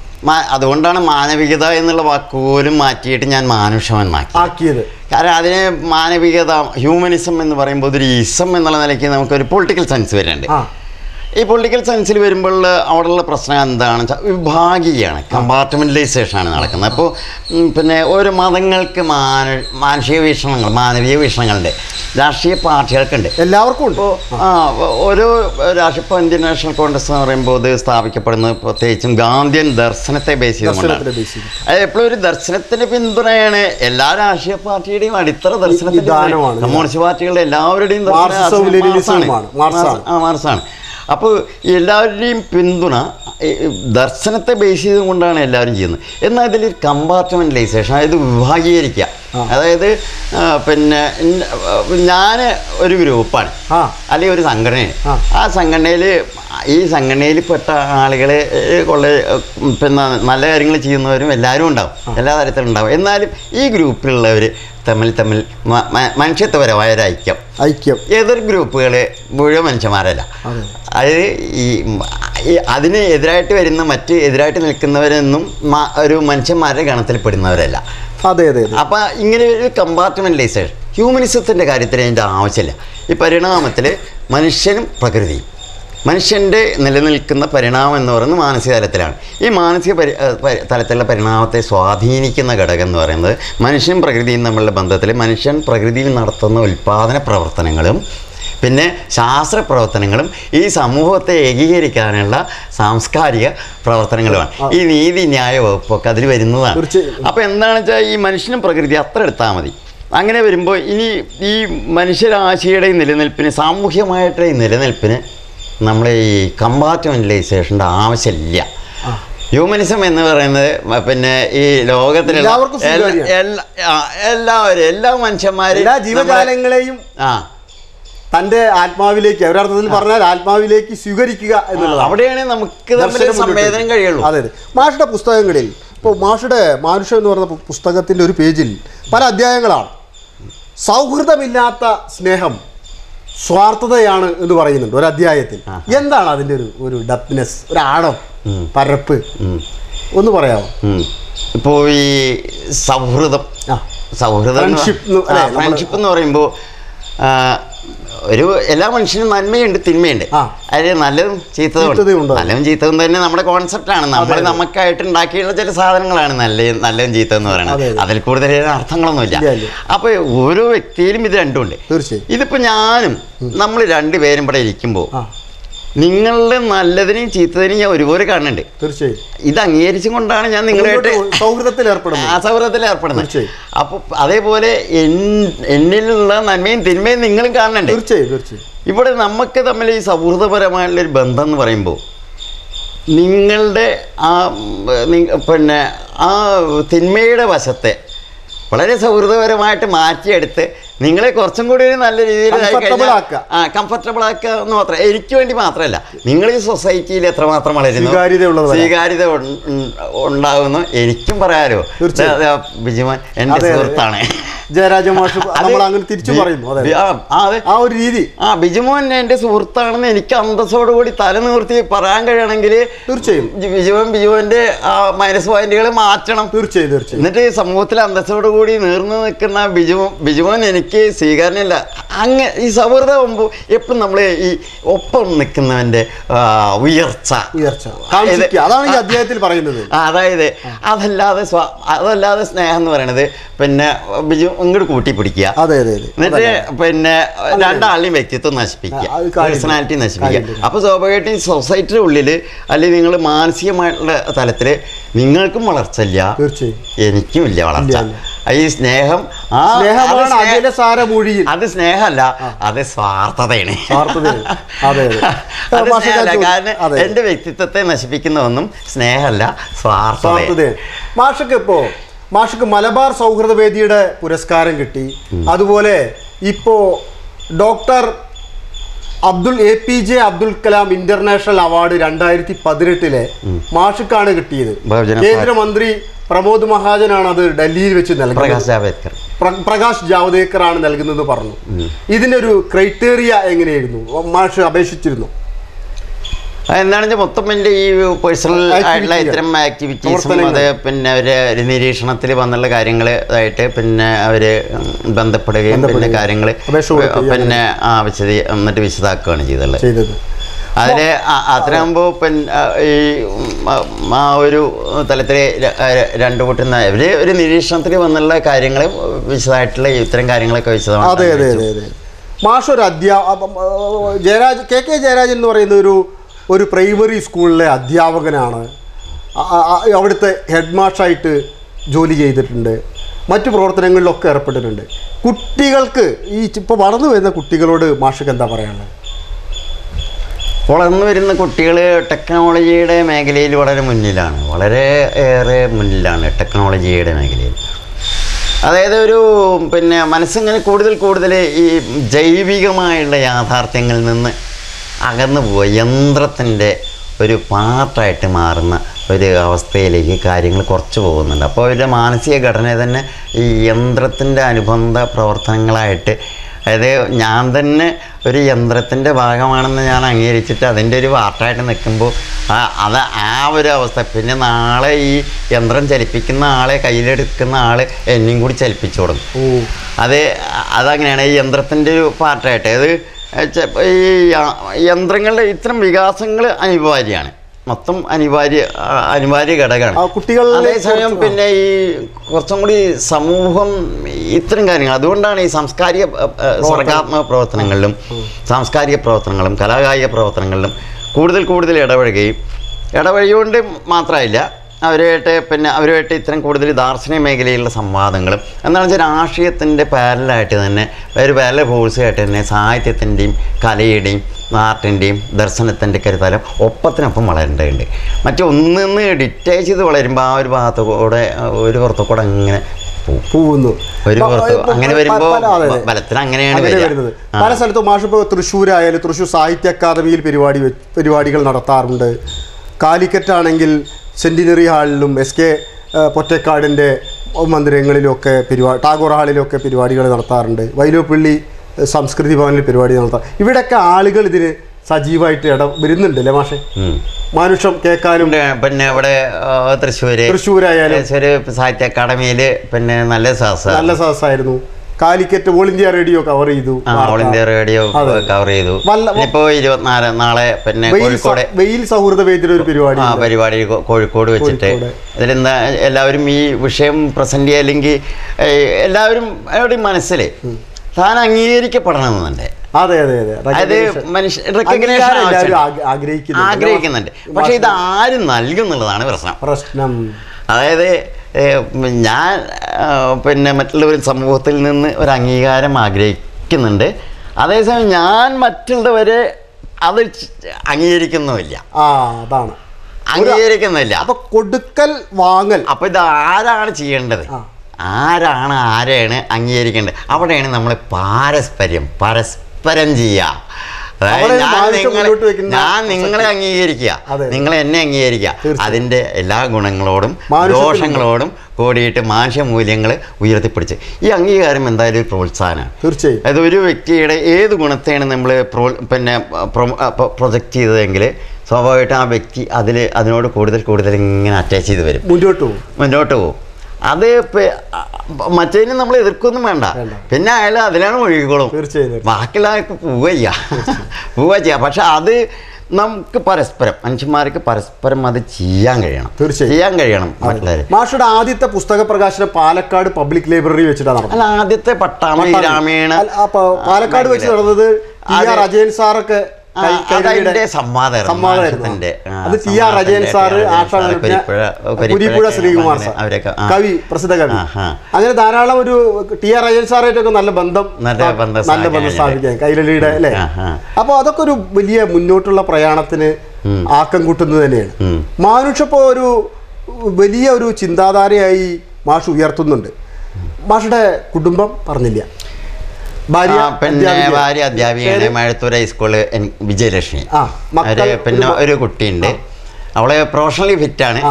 അതുകൊണ്ടാണ് മാനവികത എന്നുള്ള വാക്കുപോലും മാറ്റിയിട്ട് ഞാൻ മാനുഷവന്മാക്കി ആക്കിയത്. കാരണം അതിനെ മാനവികത ഹ്യൂമനിസം എന്ന് പറയുമ്പോൾ ഒരു ഇസം എന്നുള്ള നിലയ്ക്ക് നമുക്കൊരു പൊളിറ്റിക്കൽ സയൻസ് വരുന്നുണ്ട്. ഈ പൊളിറ്റിക്കൽ സയൻസിൽ വരുമ്പോൾ അവിടെയുള്ള പ്രശ്നം എന്താണെന്ന് വെച്ചാൽ വിഭാഗീയാണ്. കമ്പാർട്ട്മെന്റലൈസേഷനാണ് നടക്കുന്നത്. അപ്പോൾ പിന്നെ ഓരോ മതങ്ങൾക്ക് മാന മാനുഷിക വീക്ഷണങ്ങൾ മാനവീയ വീക്ഷണങ്ങളുണ്ട്. രാഷ്ട്രീയ പാർട്ടികൾക്കുണ്ട്. എല്ലാവർക്കും ഉണ്ട്. ഇപ്പോൾ ആ ഓരോ രാഷ്ട്രീയ ഇപ്പോൾ ഇന്ത്യൻ നാഷണൽ കോൺഗ്രസ് എന്ന് പറയുമ്പോൾ ഇത് സ്ഥാപിക്കപ്പെടുന്നത് പ്രത്യേകിച്ചും ഗാന്ധിയൻ ദർശനത്തെ ബേസ് ചെയ്തുകൊണ്ടാണ്. എപ്പോഴും ഒരു ദർശനത്തിന് പിന്തുണയാണ്. എല്ലാ രാഷ്ട്രീയ പാർട്ടിയുടെയും അടിത്തറ ദർശനത്തിന്റെ വിധാനമാണ്. കമ്മ്യൂണിസ്റ്റ് പാർട്ടികളുടെ എല്ലാവരുടെയും മാർസാണ് അപ്പോൾ എല്ലാവരുടെയും പിന്തുണ ദർശനത്തെ ബേസ് ചെയ്തുകൊണ്ടാണ് എല്ലാവരും ചെയ്യുന്നത്. എന്നാൽ ഇതിലൊരു കമ്പാർട്ട്മെന്റലൈസേഷൻ അതായത് വിഭാഗീകരിക്കുക. അതായത് പിന്നെ ഞാൻ ഒരു ഗ്രൂപ്പാണ്. അല്ലെങ്കിൽ ഒരു സംഘടനയാണ്. ആ. സംഘടനയിൽ ഈ സംഘടനയിൽപ്പെട്ട ആളുകളെ കൊള്ള പിന്നെ നല്ല കാര്യങ്ങൾ ചെയ്യുന്നവരും എല്ലാവരും ഉണ്ടാവും. എല്ലാ തരത്തിലും ഉണ്ടാവും. എന്നാലും ഈ ഗ്രൂപ്പിലുള്ളവർ തമ്മിൽ തമ്മിൽ മനുഷ്യത്വപരമായ ഒരു ഐക്യം ഐക്യം. എതിർ ഗ്രൂപ്പുകൾ മുഴുവൻ മനുഷ്യന്മാരല്ല. അതെ. ഈ അതിന് അതിന് എതിരായിട്ട് വരുന്ന മറ്റ് എതിരായിട്ട് നിൽക്കുന്നവരെന്നും ഒരു മനുഷ്യന്മാരുടെ ഗണത്തിൽപ്പെടുന്നവരല്ല അതെ അതെ അപ്പം ഇങ്ങനെ ഒരു കമ്പാർട്ട്മെന്റലൈസേഷൻ ഹ്യൂമനിസത്തിന്റെ കാര്യത്തിൽ അതിന്റെ ആവശ്യമില്ല. ഈ പരിണാമത്തിൽ മനുഷ്യനും പ്രകൃതിയും. മനുഷ്യന്റെ നിലനിൽക്കുന്ന പരിണാമം എന്ന് പറയുന്നത് മാനസിക തലത്തിലാണ്. ഈ മാനസിക പരി തലത്തിലുള്ള പരിണാമത്തെ സ്വാധീനിക്കുന്ന ഘടകം എന്ന് പറയുന്നത് മനുഷ്യൻ പ്രകൃതിയും തമ്മിലുള്ള ബന്ധത്തിൽ മനുഷ്യൻ പ്രകൃതിയിൽ നടത്തുന്ന ഉൽപ്പാദന പ്രവർത്തനങ്ങളും പിന്നെ ശാസ്ത്ര പ്രവർത്തനങ്ങളും ഈ സമൂഹത്തെ ഏകീകരിക്കാനുള്ള സാംസ്കാരിക പ്രവർത്തനങ്ങളുമാണ്. ഈ നീതി ന്യായ വകുപ്പൊക്കെ അതിൽ വരുന്നതാണ്. അപ്പോൾ എന്താണെന്ന് വെച്ചാൽ ഈ മനുഷ്യനും പ്രകൃതി അത്ര എടുത്താൽ മതി. അങ്ങനെ വരുമ്പോൾ ഇനി ഈ മനുഷ്യരാശിയുടെ നിലനിൽപ്പിന് സാമൂഹ്യമായിട്ടുള്ള നിലനിൽപ്പിന് നമ്മൾ ഈ കമ്പാർട്ട്മെന്റലൈസേഷന്റെ ആവശ്യമില്ല. ഹ്യൂമനിസം എന്ന് പറയുന്നത് പിന്നെ ഈ ലോകത്തിലുള്ള എല്ലാവർക്കും. എല്ലാവരും എല്ലാ മനുഷ്യന്മാരും ജീവജാലങ്ങളെയും ആ. തന്റെ ആത്മാവിലേക്ക് ഒരർത്ഥത്തിൽ പറഞ്ഞാൽ ആത്മാവിലേക്ക് സ്വീകരിക്കുക എന്നുള്ളത് അവിടെയാണ് നമുക്ക് സംവേദനം കഴിയുള്ളൂ. അതെ അതെ. മാഷുടെ പുസ്തകങ്ങളിൽ ഇപ്പോൾ മാഷുടെ മാനുഷ്യം എന്ന് പറഞ്ഞ പുസ്തകത്തിന്റെ ഒരു പേജിൽ പല അധ്യായങ്ങളാണ്. സൗഹൃദമില്ലാത്ത സ്നേഹം സ്വാർത്ഥതയാണ് എന്ന് പറയുന്നുണ്ട് ഒരു അധ്യായത്തിൽ. എന്താണ് അതിന്റെ ഒരു ഒരു ഡെപ്നെസ് ഒരു ആഴം പരപ്പ്. ഒന്ന് പറയാമോ? ഇപ്പോൾ ഈ സൗഹൃദം സൗഹൃദം നമ്മൾ ഫ്രണ്ട്ഷിപ്പ് എന്ന് പറയുമ്പോൾ ഒരു എല്ലാ മനുഷ്യനും നന്മയുണ്ട് തിന്മയുണ്ട്. അതിൽ നല്ലതും ചീത്തതും. നല്ലതും ചീത്തതും തന്നെ നമ്മുടെ കോൺസെപ്റ്റാണ് നമ്മൾ. നമുക്കായിട്ട് ഉണ്ടാക്കിയുള്ള ചില സാധനങ്ങളാണ് നല്ല നല്ലതും ചീത്ത എന്ന് പറയുന്നത് അതിൽ കൂടുതൽ അർത്ഥങ്ങളൊന്നുമില്ല. അപ്പോൾ ഓരോ വ്യക്തിയിലും ഇത് രണ്ടുമുണ്ട് ഇതിപ്പോ ഇതിപ്പോൾ ഞാനും നമ്മൾ രണ്ടുപേരും ഇവിടെ ഇരിക്കുമ്പോൾ ആ. നിങ്ങളുടെ നല്ലതിനെയും ചീത്തതിനെയും ഞാൻ ഒരുപോലെ കാണുന്നുണ്ട്. തീർച്ചയായും. ഇത് അംഗീകരിച്ചും കൊണ്ടാണ് ഞാൻ നിങ്ങളുമായിട്ട് സൗഹൃദത്തിൽ സൗഹൃദത്തിൽ ആ അസൗഹൃദത്തിൽ ഏർപ്പെടുന്നത്. അപ്പൊ അപ്പോൾ അതേപോലെ എന്നിലുള്ള നന്മയും തിന്മയും നിങ്ങളും കാണുന്നുണ്ട്. തീർച്ചയായും തീർച്ചയായും. ഇവിടെ നമുക്ക് തമ്മിൽ ഈ സൗഹൃദപരമായുള്ളൊരു ബന്ധം എന്ന് പറയുമ്പോൾ നിങ്ങളുടെ ആ പിന്നെ ആ തിന്മയുടെ വശത്തെ വളരെ സൗഹൃദപരമായിട്ട് മാറ്റിയെടുത്ത് നിങ്ങളെ കുറച്ചും കൂടി ഒരു നല്ല രീതിയിൽ ആ കംഫർട്ടബിൾ ആക്കുക എന്ന് മാത്രം എനിക്ക് വേണ്ടി മാത്രമല്ല നിങ്ങൾ ഈ സൊസൈറ്റിയിൽ എത്രമാത്രം വളരുന്നു. സ്വീകാര്യത ഉണ്ടാകുന്നു. എനിക്കും പറയാലോ ബിജുമാൻ എന്റെ. സുഹൃത്താണ്. ജയരാജ മാഷ് നമ്മൾ അങ്ങനെ തിരിച്ചു പറയുന്നു. ആ, ഒരു രീതി. ആ ബിജുമോൻ എന്റെ സുഹൃത്താണെന്ന് എനിക്ക് അന്തസ്സോട് കൂടി തല നിവർത്തി പറയാൻ കഴിയണമെങ്കിൽ തീർച്ചയായും. ബിജുമോൻ ബിജുമോന്റെ ആ മൈനസ് പോയിന്റുകൾ മാറ്റണം. തീർച്ചയായും തീർച്ചയായും. എന്നിട്ട് സമൂഹത്തിൽ അന്തസ്സോട് കൂടി നീർന്നു നിൽക്കുന്ന ബിജുമോൻ ബിജുമോൻ എനിക്ക് സ്വീകാരണമില്ല. അങ്ങ് ഈ സൗഹൃദമാകുമ്പോൾ എപ്പോഴും നമ്മൾ ഈ ഒപ്പം നിൽക്കുന്നവന്റെ ഉയർച്ച. ഉയർച്ച. അതാണ് ഈ അധ്യായത്തിൽ പറയുന്നത്. അതായത് അതല്ലാതെ സ്വ- അതല്ലാതെ സ്നേഹം എന്ന് പറയണത് പിന്നെ ബിജു ഇങ്ങോട്ട് കൂട്ടി പിടിക്കുക. അതെ അതെ എന്നിട്ട് പിന്നെ രണ്ടാളുടെയും വ്യക്തിത്വം നശിപ്പിക്കുക. പേഴ്സണാലിറ്റി നശിപ്പിക്കുക. അപ്പൊ അപ്പോൾ സ്വാഭാവികമായിട്ടും സൊസൈറ്റിയുടെ ഉള്ളിൽ അല്ലെങ്കിൽ നിങ്ങൾ മാനസികമായിട്ടുള്ള തലത്തിൽ നിങ്ങൾക്കും വളർച്ച ഇല്ല. എനിക്കും ഇല്ല വളർച്ച. ഈ സ്നേഹം ആ അത് സ്നേഹമല്ല അത് സ്വാർത്ഥതയാണ്. കാരണം എന്റെ വ്യക്തിത്വത്തെ നശിപ്പിക്കുന്ന ഒന്നും സ്നേഹമല്ല സ്വാർത്ഥത മാഷക്ക് ഇപ്പോ? മാഷക്ക് മലബാർ സൗഹൃദ വേദിയുടെ പുരസ്കാരം കിട്ടി. അതുപോലെ ഇപ്പോൾ doctor Abdul A P J Abdul Kalam international award രണ്ടായിരത്തി പതിനെട്ടിലെ മാഷിക്കാണ് കിട്ടിയത്. കേന്ദ്രമന്ത്രി പ്രമോദ് മഹാജനാണ് അത് ഡൽഹിയിൽ വെച്ച് നൽകുന്നത് പ്രകാശ് ജാവദേക്കർ. ആണ് നൽകുന്നത് പറഞ്ഞു. ഇതിനൊരു ക്രൈറ്റീരിയ എങ്ങനെയായിരുന്നു? മാഷ് അപേക്ഷിച്ചിരുന്നു. എന്താണെന്ന് മൊത്തം എന്റെ ഈ പേഴ്സണൽ ആയിട്ടുള്ള. ഇത്തരം ആക്ടിവിറ്റീസും അത് പിന്നെ അവർ നിരീക്ഷണത്തിൽ വന്നുള്ള കാര്യങ്ങൾ ഇതായിട്ട് പിന്നെ അവർ ബന്ധപ്പെടുകയും പിന്നെ കാര്യങ്ങൾ പിന്നെ ആ വിശദ എന്നിട്ട് വിശദാക്കുകയാണ് ചെയ്തുള്ളത്. അതിൽ അത്രയാകുമ്പോൾ പിന്നെ ഈ ആ ഒരു തലത്തിൽ രണ്ടു കൂട്ടുന്ന അവർ ഒരു നിരീക്ഷണത്തിൽ വന്നുള്ള കാര്യങ്ങൾ വിശദമായിട്ടുള്ള ഇത്തരം കാര്യങ്ങളൊക്കെ വിശദമാണ് അതെ അതെ അതെ മാഷ് ഒരു അധ്യാ ജയരാജ് കെ കെ ജയരാജൻ എന്ന് പറയുന്ന ഒരു ഒരു പ്രൈമറി സ്കൂളിലെ അധ്യാപകനാണ്. അവിടുത്തെ ഹെഡ് മാഷായിട്ട് ജോലി ചെയ്തിട്ടുണ്ട്. മറ്റു പ്രവർത്തനങ്ങളിലൊക്കെ ഏർപ്പെട്ടിട്ടുണ്ട്. കുട്ടികൾക്ക് ഈ ഇപ്പോൾ വളർന്നു വരുന്ന കുട്ടികളോട് മാഷക്ക് എന്താ പറയാനുള്ളത് വളർന്നു വരുന്ന കുട്ടികൾ ടെക്നോളജിയുടെ മേഖലയിൽ വളരെ മുന്നിലാണ്. വളരെ ഏറെ മുന്നിലാണ് ടെക്നോളജിയുടെ മേഖലയിൽ. അതായത് ഒരു പിന്നെ മനസ്സിങ്ങനെ കൂടുതൽ കൂടുതൽ ഈ ജൈവികമായുള്ള യാഥാർത്ഥ്യങ്ങളിൽ നിന്ന് അകന്നു പോവുക യന്ത്രത്തിന്റെ ഒരു പാർട്ടായിട്ട് മാറുന്ന ഒരു അവസ്ഥയിലേക്ക് കാര്യങ്ങൾ കുറച്ച് പോകുന്നുണ്ട്. അപ്പോൾ അവരുടെ മാനസിക ഘടന തന്നെ ഈ യന്ത്രത്തിന്റെ അനുബന്ധ പ്രവർത്തനങ്ങളായിട്ട് അതായത് ഞാൻ തന്നെ ഒരു യന്ത്രത്തിന്റെ ഭാഗമാണെന്ന് ഞാൻ അംഗീകരിച്ചിട്ട് അതിന്റെ ഒരു പാർട്ടായിട്ട് നിൽക്കുമ്പോൾ ആ അത് ആ ഒരു അവസ്ഥ. പിന്നെ നാളെ ഈ യന്ത്രം ചലിപ്പിക്കുന്ന ആളെ കയ്യിലെടുക്കുന്ന ആൾ എന്നെയും കൂടി ചലിപ്പിച്ചു കൊടുക്കും ഓ. അത് അതങ്ങനെയാണ് ഈ യന്ത്രത്തിന്റെ ഒരു പാർട്ടായിട്ട്. അത് ഈ യന്ത്രങ്ങളുടെ ഇത്തരം വികാസങ്ങൾ അനിവാര്യമാണ്. മൊത്തം അനിവാര്യ അനിവാര്യ ഘടകമാണ്. കുട്ടികൾ അതേസമയം പിന്നെ ഈ കുറച്ചും കൂടി സമൂഹം ഇത്തരം കാര്യങ്ങൾ അതുകൊണ്ടാണ് ഈ സാംസ്കാരിക സർഗാത്മക പ്രവർത്തനങ്ങളിലും സാംസ്കാരിക പ്രവർത്തനങ്ങളും കലാകായിക പ്രവർത്തനങ്ങളിലും കൂടുതൽ കൂടുതൽ ഇടപഴകുകയും ഇടപഴകിക്കൊണ്ട് മാത്രമായില്ല അവരുമായിട്ട് പിന്നെ അവരുമായിട്ട് ഇത്തരം കൂടുതൽ ദാർശനിക മേഖലയിലുള്ള സംവാദങ്ങളും എന്താണെന്ന് വെച്ചാൽ രാഷ്ട്രീയത്തിന്റെ പാരലായിട്ട് തന്നെ ഒരു പാരല ഫോഴ്സായിട്ട് തന്നെ സാഹിത്യത്തിന്റെയും കലയുടെയും ആർട്ടിന്റെയും ദർശനത്തിന്റെ കരുതലം ഒപ്പത്തിനൊപ്പം വളരേണ്ടതുണ്ട്. മറ്റേ ഒന്നിന്ന് ഡിറ്റേച്ച് ചെയ്ത് വളരുമ്പോൾ ആ ഒരു ഭാഗത്തു കൂടെ ഒരു പുറത്തു കൂടെ അങ്ങനെ പോകുന്നു. ഒരു അങ്ങനെ വരുമ്പോൾ അങ്ങനെയാണ് വരുന്നത്. പല സ്ഥലത്തും മാഷ് ഇപ്പോൾ തൃശ്ശൂരായാലും തൃശ്ശൂർ സാഹിത്യ അക്കാദമിയിൽ പരിപാടി പരിപാടികൾ നടത്താറുണ്ട്. കാലിക്കറ്റ് ആണെങ്കിൽ സെന്റിനറി ഹാളിലും എസ് കെ പൊറ്റക്കാടിന്റെ മന്ദിരങ്ങളിലൊക്കെ പരിപാടി ടാഗോർ ഹാളിലൊക്കെ പരിപാടികൾ നടത്താറുണ്ട്. വൈലോപ്പള്ളി സംസ്കൃതി ഭവനിൽ പരിപാടി നടത്താം. ഇവിടെയൊക്കെ ആളുകൾ ഇതിന് സജീവമായിട്ട് ഇടം വരുന്നുണ്ട് അല്ലേ മാഷെ? മനുഷ്യം മാനുഷം കേൾക്കാനും പിന്നെ അവിടെ ഇവിടെ തൃശ്ശൂര് തൃശ്ശൂരായാലും തൃശ്ശൂര് സാഹിത്യ അക്കാദമിയിൽ പിന്നെ നല്ല സാസ നല്ല സദസ്സായിരുന്നു Calicut all India radio cover ചെയ്തു. ഓൾ ഇന്ത്യ റേഡിയോ കവർ ചെയ്തു. ഇപ്പോ ഇരുപത്തിനാല് നാളെ പിന്നെ കോഴിക്കോട് വെയിൽ സൗഹൃദ വേദിയുടെ ഒരു പരിപാടി ആ പരിപാടി കോഴിക്കോട് വെച്ചിട്ട്. ഇതിലെന്താ എല്ലാവരും ഈ വിഷയം പ്രസന്റ് ചെയ്യുക അല്ലെങ്കിൽ എല്ലാവരും അവരുടെ മനസ്സിൽ താൻ അംഗീകരിക്കപ്പെടണമെന്നുണ്ട് അതെ അതെ അതെ. മനുഷ്യ ആഗ്രഹിക്കുന്നുണ്ട്. പക്ഷെ ഇത് ആരും നൽകുന്നുള്ളതാണ് പ്രശ്നം. പ്രശ്നം. അതായത് ഞാൻ പിന്നെ മറ്റുള്ളവർ സമൂഹത്തിൽ നിന്ന് ഒരു അംഗീകാരം ആഗ്രഹിക്കുന്നുണ്ട്. അതേസമയം ഞാൻ മറ്റുള്ളവരെ അത് അംഗീകരിക്കുന്നുമില്ല. ആ അതാണ്. അംഗീകരിക്കുന്നില്ല. അപ്പൊ കൊടുക്കൽ വാങ്ങൽ. അപ്പൊ ഇത് ആരാണ് ചെയ്യേണ്ടത്. ആരാണ് ആരെയാണ് അംഗീകരിക്കേണ്ടത്? അവിടെയാണ് നമ്മൾ പാരസ്പര്യം പരസ്പരം ചെയ്യുക ഞാൻ നിങ്ങളെ- അംഗീകരിക്കുക. നിങ്ങൾ എന്നെ അംഗീകരിക്കുക. അതിന്റെ അതിന്റെ എല്ലാ ഗുണങ്ങളോടും ദോഷങ്ങളോടും കൂടിയിട്ട് മാനുഷ്യ മൂല്യങ്ങൾ ഉയർത്തിപ്പിടിച്ച്. ഈ അംഗീകാരം എന്തായാലും ഒരു പ്രോത്സാഹനമാണ്. തീർച്ചയായും. അത് ഒരു വ്യക്തിയുടെ ഏത് ഗുണത്തെയാണ് നമ്മൾ പ്രോ പിന്നെ പ്രൊജക്റ്റ് ചെയ്തതെങ്കിൽ സ്വാഭാവികമായിട്ടും ആ വ്യക്തി അതിൽ അതിനോട് കൂടുതൽ കൂടുതൽ ഇങ്ങനെ അറ്റാച്ച് ചെയ്ത് വരും. മുന്നോട്ട് പോകും. മുന്നോട്ട് പോകും. അത് പെ- നമ്മൾ എതിർക്കൊന്നും വേണ്ട. പിന്നെ അയാൾ അതിലാണ് ഒഴുകിക്കോളും. ബാക്കിയുള്ള ആൾക്ക് പോവുക പോവുക ചെയ്യാം. പക്ഷെ അത് നമുക്ക് പരസ്പരം മനുഷ്യന്മാർക്ക് പരസ്പരം അത് ചെയ്യാൻ കഴിയണം. തീർച്ചയായും. ചെയ്യാൻ കഴിയണം മാഷയുടെ ആദ്യത്തെ പുസ്തക പ്രകാശനം പാലക്കാട് പബ്ലിക് ലൈബ്രറി വെച്ചിട്ടാണ് അല്ല ആദ്യത്തെ പട്ടാമ്പി ഗ്രാമീണ പാലക്കാട് വെച്ച് നടന്നത് അജയൻ സാറൊക്കെ കൈ- സംവാദമായിരുന്നു. അത് T R Ajayan sir Kurippuzha Sreekumar sir. അവരൊക്കെ കവി പ്രസിദ്ധ കവി. അങ്ങനെ ധാരാളം ഒരു ടി ആർ അജയൻ സാറായിട്ടൊക്കെ നല്ല ബന്ധം നല്ല ബന്ധം സ്ഥാപിക്കാൻ കൈരളിയുടെ അല്ലേ. അപ്പോൾ അതൊക്കെ ഒരു വലിയ മുന്നോട്ടുള്ള പ്രയാണത്തിന് ആക്കം കൂട്ടുന്നത് തന്നെയാണ്. മാനുഷപ്പോ ഒരു വലിയ ഒരു ചിന്താധാരയായി മാഷ് ഉയർത്തുന്നുണ്ട്. മാഷുടെ കുടുംബം പറഞ്ഞില്ല. പിന്നെ. ഭാര്യ അധ്യാപികയാണ്? മഴത്തൂർ ഹൈസ്കൂൾ വിജയലക്ഷ്മി പിന്നെ ഒരു- കുട്ടിയുണ്ട് അവൾ പ്രൊഫഷണലി ഫിറ്റാണ്.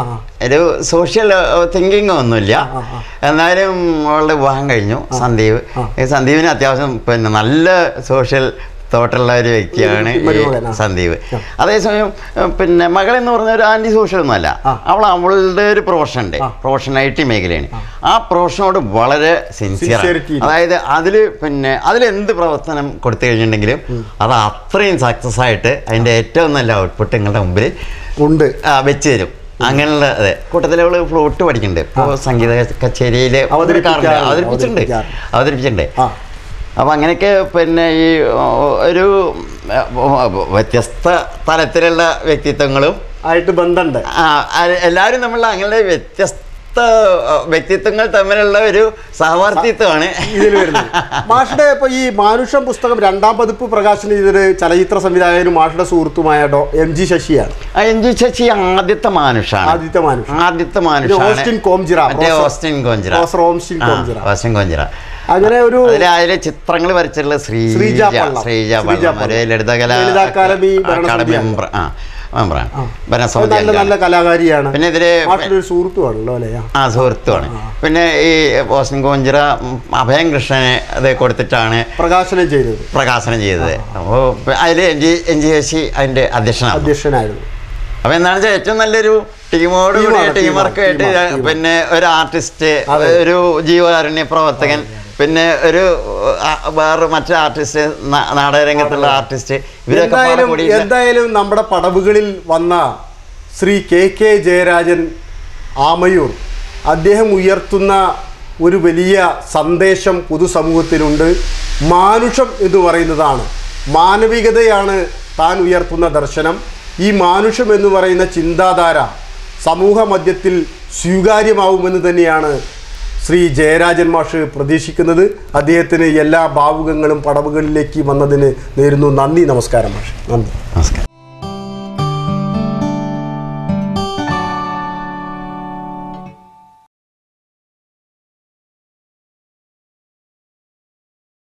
ഒരു സോഷ്യൽ തിങ്കിങ് ഒന്നുമില്ല. എന്നാലും അവളുടെ വിവാഹം കഴിഞ്ഞു സന്ദീപ് സന്ദീപിന് അത്യാവശ്യം പിന്നെ നല്ല സോഷ്യൽ തോട്ടുള്ള ഒരു വ്യക്തിയാണ്. സന്ദീപ്. അതേസമയം പിന്നെ മകൾ എന്ന് പറഞ്ഞ ഒരു ആന്റി സോഷ്യൽ ഒന്നുമല്ല. അവൾ അവളുടെ ഒരു പ്രൊഫഷൻ ഉണ്ട്. പ്രൊഫഷൻ ഐ ടി മേഖലയാണ്. ആ. പ്രൊഫഷനോട് വളരെ സിൻസിയർ അതായത് അതിൽ പിന്നെ അതിലെന്ത് പ്രവർത്തനം കൊടുത്തു കഴിഞ്ഞിട്ടുണ്ടെങ്കിലും അത് അത്രയും സക്സസ് ആയിട്ട് അതിന്റെ ഏറ്റവും നല്ല ഔട്ട്പുട്ട് നിങ്ങളുടെ മുമ്പിൽ ഉണ്ട്. വെച്ച് തരും. അങ്ങനെയുള്ള അതെ. കൂട്ടത്തിൽ അവൾ ഫ്ലൂട്ട് പഠിക്കുന്നുണ്ട്. ഇപ്പോൾ സംഗീത കച്ചേരിയിൽ അവതരിപ്പിച്ചിട്ടുണ്ട്. അവതരിപ്പിച്ചിട്ടുണ്ട് അപ്പം അങ്ങനെയൊക്കെ പിന്നെ ഈ ഒരു വ്യത്യസ്ത തലത്തിലുള്ള വ്യക്തിത്വങ്ങളും ആയിട്ട് ബന്ധമുണ്ട് എല്ലാവരും നമ്മൾ അങ്ങനെ വ്യത്യസ്ത വ്യക്തിത്വങ്ങൾ തമ്മിലുള്ള ഒരു സഹവർത്തിത്വമാണ് ഇതിൽ വരുന്നത്. മാഷുടെ ഇപ്പൊ ഈ മാനുഷം പുസ്തകം രണ്ടാം പതിപ്പ് പ്രകാശനം ചെയ്തൊരു ചലച്ചിത്ര സംവിധായകനും മാഷുടെ സുഹൃത്തുമായ ഡോ എം ജി ശശിയാണ്. എം ജി ശശി ആദ്യത്തെ മാനുഷാണ്. ആദ്യത്തെ മാനുഷ. ആദ്യത്തെ മാനുഷ ഓസ്റ്റിൻ കോംജിറ ഓസ്റ്റിൻ കോംജിറ. ഓസ്റ്റിൻ കോംജിറ. ഓസ്റ്റിൻ കോഞ്ചിറ അങ്ങനെ ഒരു അതിലെ അതിലെ ചിത്രങ്ങൾ വരച്ചിട്ടുള്ള ശ്രീജ ശ്രീജ ലളിതകല അക്കാദമി. മെമ്പർ. ആ മെമ്പറാണ് ഭരണസമിതി നല്ല നല്ല കലാകാരിയാണ്. പിന്നെ ഇതിലെ സുഹൃത്തുമാണല്ലോ അല്ലേ? ആ. സുഹൃത്തുമാണ് പിന്നെ ഈ ഓസ്റ്റിൻ കോഞ്ചിറ അഭയം കൃഷ്ണനെ അത് കൊടുത്തിട്ടാണ് പ്രകാശനം ചെയ്തത്. പ്രകാശനം ചെയ്തത്. അപ്പോൾ അതിൽ N G N G Sasi അതിന്റെ അധ്യക്ഷനാണ്. അധ്യക്ഷനായിരുന്നു. അപ്പൊ എന്താണെന്ന് വെച്ചാൽ ഏറ്റവും നല്ലൊരു ടീമോട് കൂടി ടീം വർക്ക് ആയിട്ട്. പിന്നെ ഒരു ആർട്ടിസ്റ്റ് ഒരു ജീവകാരുണ്യ പ്രവർത്തകൻ പിന്നെ ഒരു വേറെ മറ്റു ആർട്ടിസ്റ്റ് നാടകരംഗത്തുള്ള ആർട്ടിസ്റ്റ് ഇവരൊക്കെ എന്തായാലും കൂടി എന്തായാലും നമ്മുടെ പടവുകളിൽ വന്ന ശ്രീ കെ കെ ജയരാജൻ ആമയൂർ അദ്ദേഹം ഉയർത്തുന്ന ഒരു വലിയ സന്ദേശം പൊതുസമൂഹത്തിലുണ്ട്. മാനുഷം എന്ന് പറയുന്നതാണ്. മാനവികതയാണ് താൻ ഉയർത്തുന്ന ദർശനം. ഈ മാനുഷം എന്ന് പറയുന്ന ചിന്താധാര സമൂഹ മധ്യത്തിൽ സ്വീകാര്യമാവുമെന്ന് തന്നെയാണ് ശ്രീ ജയരാജൻ മാഷ് പ്രതീക്ഷിക്കുന്നത് അദ്ദേഹത്തിന് എല്ലാ ഭാവുകങ്ങളും പടവുകളിലേക്ക് വന്നതിന് നേരുന്നു. നന്ദി നമസ്കാരം മാഷ്. നന്ദി. നമസ്കാരം.